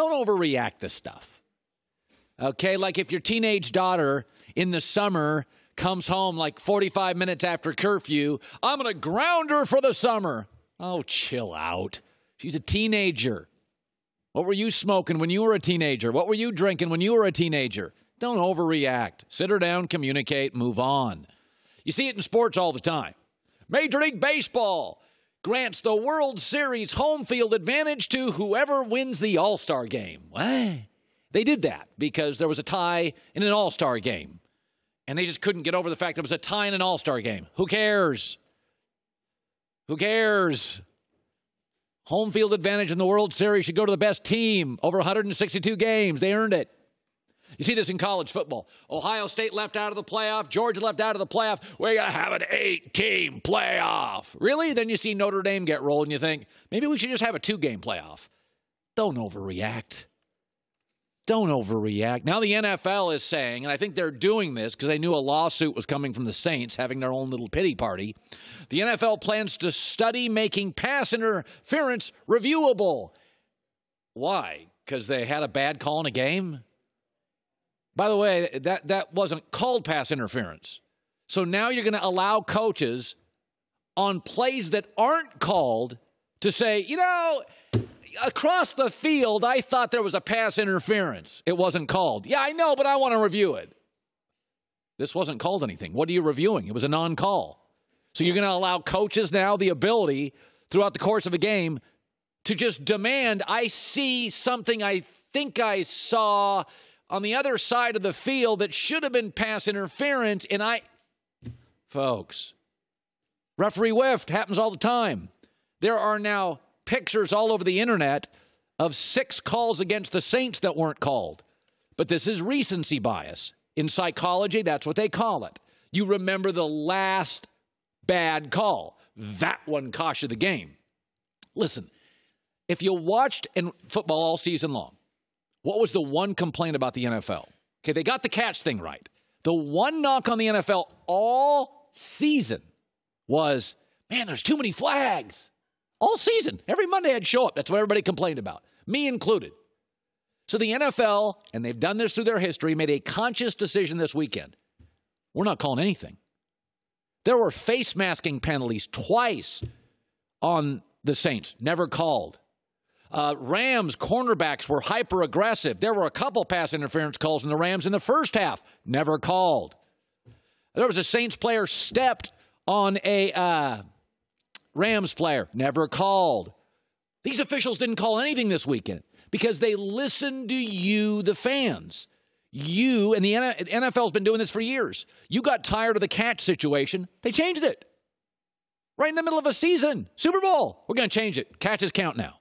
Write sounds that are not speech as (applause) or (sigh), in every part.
don't overreact to stuff. Okay, like if your teenage daughter in the summer comes home like 45 minutes after curfew, I'm going to ground her for the summer. Oh, chill out. She's a teenager. What were you smoking when you were a teenager? What were you drinking when you were a teenager? Don't overreact. Sit her down, communicate, move on. You see it in sports all the time. Major League Baseball grants the World Series home field advantage to whoever wins the All Star game. What? They did that because there was a tie in an All Star game. And they just couldn't get over the fact there was a tie in an All Star game. Who cares? Who cares? Home field advantage in the World Series should go to the best team over 162 games. They earned it. You see this in college football. Ohio State left out of the playoff. Georgia left out of the playoff. We're going to have an eight team playoff. Really? Then you see Notre Dame get rolled and you think, maybe we should just have a two game playoff. Don't overreact. Don't overreact. Now the NFL is saying, and I think they're doing this because they knew a lawsuit was coming from the Saints having their own little pity party. The NFL plans to study making pass interference reviewable. Why? Because they had a bad call in a game? By the way, that, that wasn't called pass interference. So now you're going to allow coaches on plays that aren't called to say, you know, across the field, I thought there was a pass interference. It wasn't called. Yeah, I know, but I want to review it. This wasn't called anything. What are you reviewing? It was a non call. So you're going to allow coaches now the ability throughout the course of a game to just demand, I see something I think I saw on the other side of the field that should have been pass interference, and I. Folks, referee whiffed, happens all the time. There are now pictures all over the internet of six calls against the Saints that weren't called. But this is recency bias. In psychology, that's what they call it. You remember the last bad call. That one cost you the game. Listen, if you watched in football all season long, what was the one complaint about the NFL? Okay, they got the catch thing right. The one knock on the NFL all season was, man, there's too many flags all season. Every Monday I'd show up. That's what everybody complained about, me included. So the NFL, and they've done this through their history, made a conscious decision this weekend. We're not calling anything. There were face masking penalties twice on the Saints, never called. Uh, Rams cornerbacks were hyper aggressive. There were a couple pass interference calls in the Rams in the first half, never called. There was a Saints player stepped on a uh, Rams player, never called. These officials didn't call anything this weekend because they listened to you, the fans. You and the NFL's been doing this for years. You got tired of the catch situation, they changed it. Right in the middle of a season, Super Bowl, we're going to change it. Catches count now.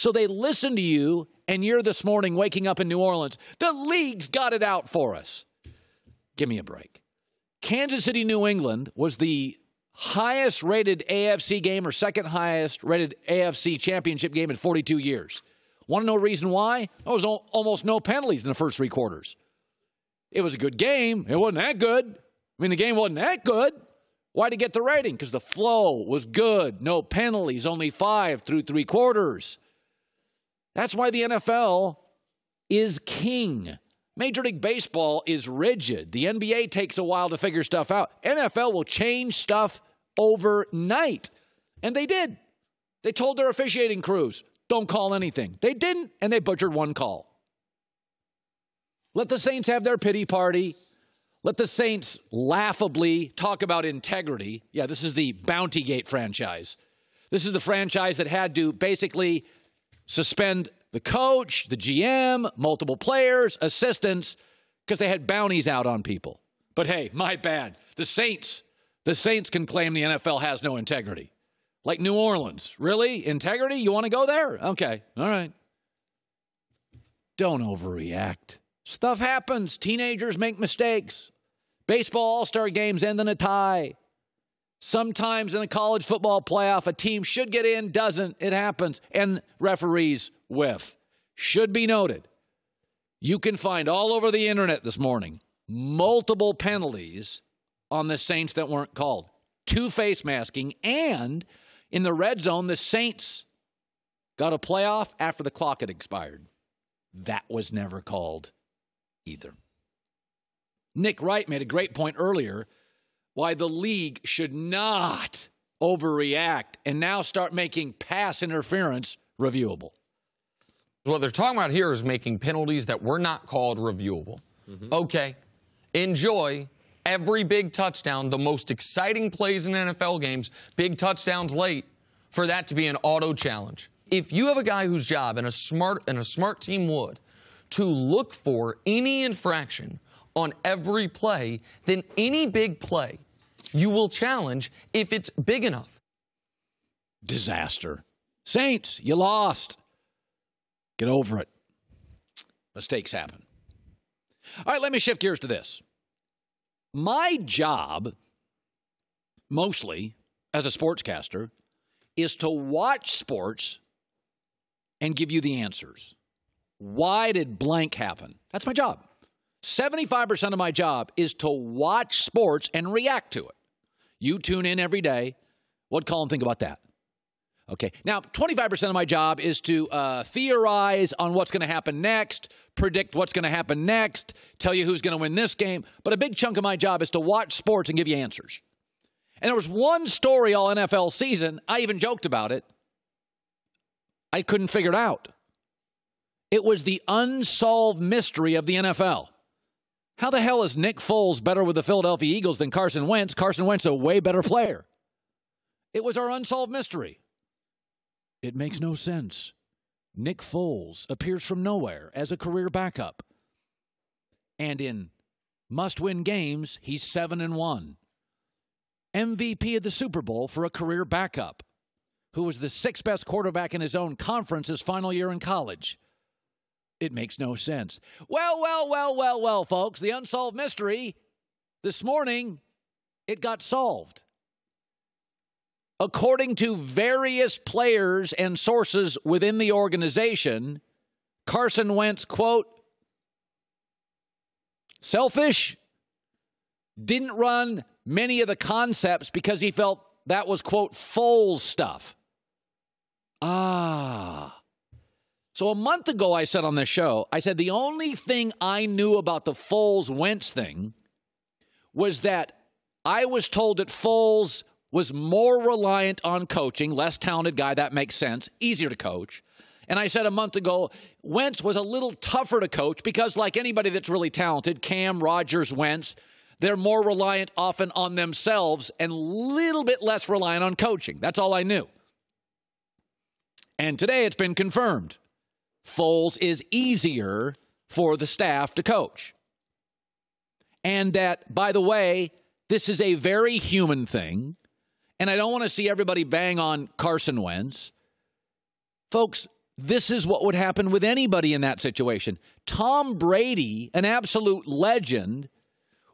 So they listen to you, and you're this morning waking up in New Orleans. The league's got it out for us. Give me a break. Kansas City, New England was the highest rated AFC game or second highest rated AFC championship game in 42 years. Want to know reason why? There was almost no penalties in the first three quarters. It was a good game. It wasn't that good. I mean, the game wasn't that good. Why did it get the rating? Because the flow was good. No penalties, only five through three quarters. That's why the NFL is king. Major League Baseball is rigid. The NBA takes a while to figure stuff out. NFL will change stuff overnight. And they did. They told their officiating crews, don't call anything. They didn't, and they butchered one call. Let the Saints have their pity party. Let the Saints laughably talk about integrity. Yeah, this is the Bounty Gate franchise. This is the franchise that had to basically suspend the coach, the GM, multiple players, assistants, because they had bounties out on people. But hey, my bad. The Saints the Saints can claim the NFL has no integrity. Like New Orleans. Really? Integrity? You want to go there? Okay. All right. Don't overreact. Stuff happens. Teenagers make mistakes. Baseball all star games end in a tie. Sometimes in a college football playoff, a team should get in, doesn't. It happens. And referees whiff. Should be noted. You can find all over the internet this morning multiple penalties on the Saints that weren't called. Two face masking. And in the red zone, the Saints got a playoff after the clock had expired. That was never called either. Nick Wright made a great point earlier why the league should not overreact and now start making pass interference reviewable. What they're talking about here is making penalties that were not called reviewable. Mm-hmm. Okay, enjoy every big touchdown, the most exciting plays in NFL games, big touchdowns late, for that to be an auto challenge. If you have a guy whose job and a smart and a smart team would to look for any infraction on every play, then any big play you will challenge if it's big enough. Disaster. Saints, you lost. Get over it. Mistakes happen. All right, let me shift gears to this. My job, mostly as a sportscaster, is to watch sports and give you the answers. Why did blank happen? That's my job. 75% of my job is to watch sports and react to it. You tune in every day. What Colin think about that? Okay. Now, 25% of my job is to uh, theorize on what's going to happen next, predict what's going to happen next, tell you who's going to win this game. But a big chunk of my job is to watch sports and give you answers. And there was one story all NFL season. I even joked about it. I couldn't figure it out. It was the unsolved mystery of the NFL. How the hell is Nick Foles better with the Philadelphia Eagles than Carson Wentz? Carson Wentz a way better player. It was our unsolved mystery. It makes no sense. Nick Foles appears from nowhere as a career backup. And in must-win games, he's 7 and 1. MVP of the Super Bowl for a career backup who was the sixth best quarterback in his own conference his final year in college. It makes no sense. Well, well, well, well, well, folks, the unsolved mystery this morning, it got solved. According to various players and sources within the organization, Carson Wentz, quote, selfish, didn't run many of the concepts because he felt that was, quote, Foles stuff. Ah. So a month ago, I said on this show, I said the only thing I knew about the Foles Wentz thing was that I was told that Foles was more reliant on coaching, less talented guy, that makes sense, easier to coach. And I said a month ago, Wentz was a little tougher to coach because, like anybody that's really talented, Cam, Rodgers, Wentz, they're more reliant often on themselves and a little bit less reliant on coaching. That's all I knew. And today it's been confirmed. Foles is easier for the staff to coach. And that, by the way, this is a very human thing. And I don't want to see everybody bang on Carson Wentz. Folks, this is what would happen with anybody in that situation. Tom Brady, an absolute legend,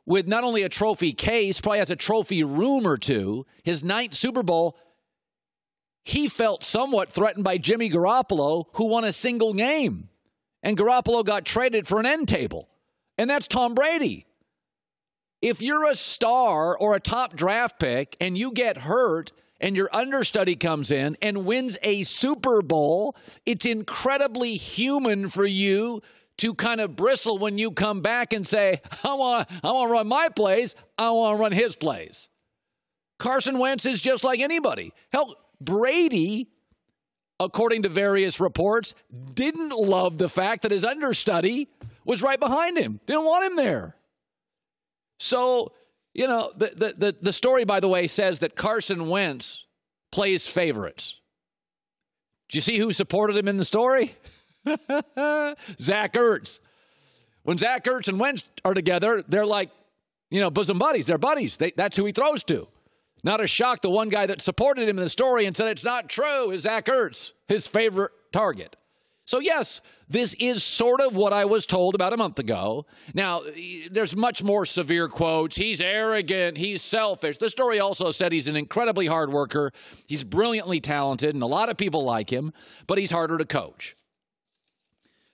with not only a trophy case, probably has a trophy room or two, his ninth Super Bowl, he felt somewhat threatened by Jimmy Garoppolo, who won a single game. And Garoppolo got traded for an end table. And that's Tom Brady. If you're a star or a top draft pick and you get hurt and your understudy comes in and wins a Super Bowl, it's incredibly human for you to kind of bristle when you come back and say, I want, I want to run my plays, I want to run his plays. Carson Wentz is just like anybody. Hell, Brady, according to various reports, didn't love the fact that his understudy was right behind him. Didn't want him there. So, you know, the, the, the, the story, by the way, says that Carson Wentz plays favorites. Do you see who supported him in the story? (laughs) Zach Ertz. When Zach Ertz and Wentz are together, they're like, you know, bosom buddies. They're buddies. They, that's who he throws to. Not a shock, the one guy that supported him in the story and said it's not true is Zach Ertz, his favorite target. So, yes, this is sort of what I was told about a month ago. Now, there's much more severe quotes. He's arrogant. He's selfish. The story also said he's an incredibly hard worker. He's brilliantly talented, and a lot of people like him, but he's harder to coach.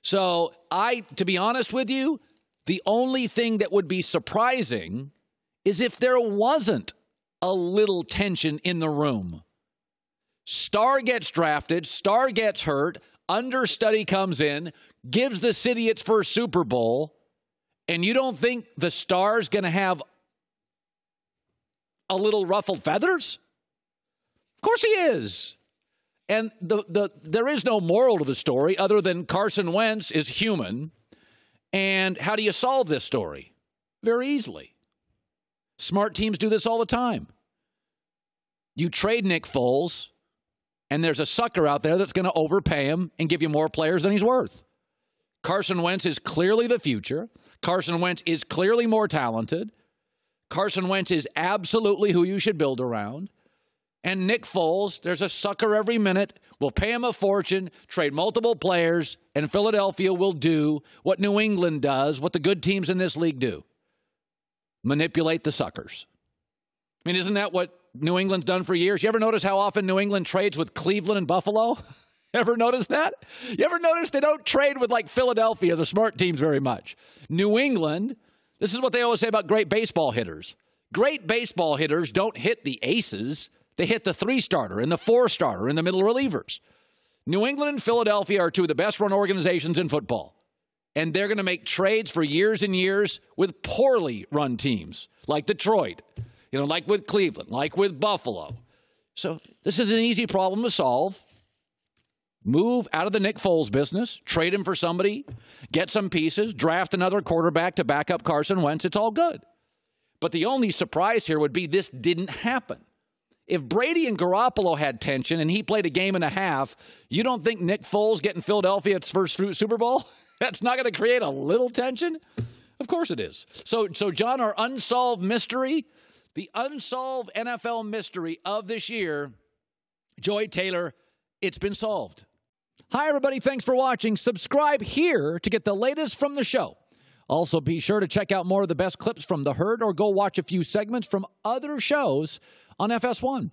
So, I, to be honest with you, the only thing that would be surprising is if there wasn't a little tension in the room. Star gets drafted, Star gets hurt. understudy comes in, gives the city its first Super Bowl, and you don't think the star's going to have a little ruffled feathers? Of course he is. And the, the, there is no moral to the story other than Carson Wentz is human. And how do you solve this story? Very easily. Smart teams do this all the time. You trade Nick Foles, and there's a sucker out there that's going to overpay him and give you more players than he's worth. Carson Wentz is clearly the future. Carson Wentz is clearly more talented. Carson Wentz is absolutely who you should build around. And Nick Foles, there's a sucker every minute. We'll pay him a fortune, trade multiple players, and Philadelphia will do what New England does, what the good teams in this league do manipulate the suckers. I mean, isn't that what New England's done for years? You ever notice how often New England trades with Cleveland and Buffalo? (laughs) ever notice that? You ever notice they don't trade with like Philadelphia, the smart teams, very much? New England, this is what they always say about great baseball hitters. Great baseball hitters don't hit the aces, they hit the three starter and the four starter and the middle relievers. New England and Philadelphia are two of the best run organizations in football. And they're going to make trades for years and years with poorly run teams like Detroit, you know, like with Cleveland, like with Buffalo. So this is an easy problem to solve. Move out of the Nick Foles business, trade him for somebody, get some pieces, draft another quarterback to back up Carson Wentz. It's all good. But the only surprise here would be this didn't happen. If Brady and Garoppolo had tension and he played a game and a half, you don't think Nick Foles getting Philadelphia its first Super Bowl? (laughs) That's not going to create a little tension? Of course it is. So, so John, our unsolved mystery, the unsolved NFL mystery of this year, Joy Taylor, it's been solved. Hi, everybody. Thanks for watching. Subscribe here to get the latest from the show. Also, be sure to check out more of the best clips from The Herd or go watch a few segments from other shows on FS1.